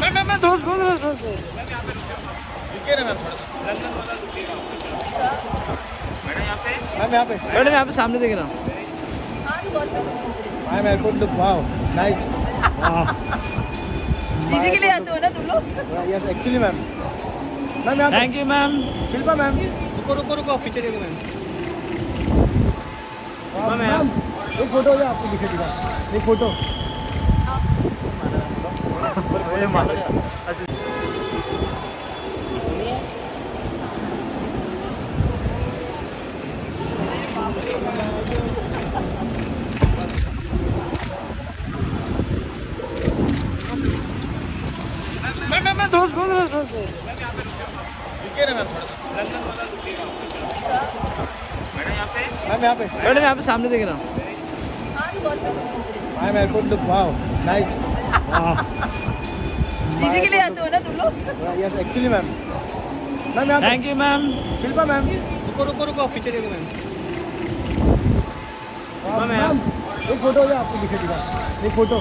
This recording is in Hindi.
मैं मैं मैं दोस्त दोस्त दोस्त मैं पे? पे। पे पे सामने देख रहा हाँ, लुक नाइस के लिए आते हो ना तुम लोग? हाँ, yes actually ma'am ma'am thank you ma'am Shilpa ma'am रुको रुको रुको पीछे देखो मैम एक फ़ोटो हो जाए आपको पीछे दिखा एक फ़ोटो मैं मैं मैं दोस्त दोस्त दोस्त दोस्त। रुकिए ना मैम थोड़ा लंदन वाला रुकिएगा मैडम यहाँ पे। मैम यहाँ पे। मैडम यहाँ पे सामने देखना I am airport look wow nice इसी के लिए आते हो ना तुम लोग? यस एक्चुअली मैम मैम यहाँ thank you ma'am Shilpa ma'am रुको रुको रुको पीछे देखो मैम मैम एक फ़ोटो हो जाए आपको पीछे दिखा एक फ़ोटो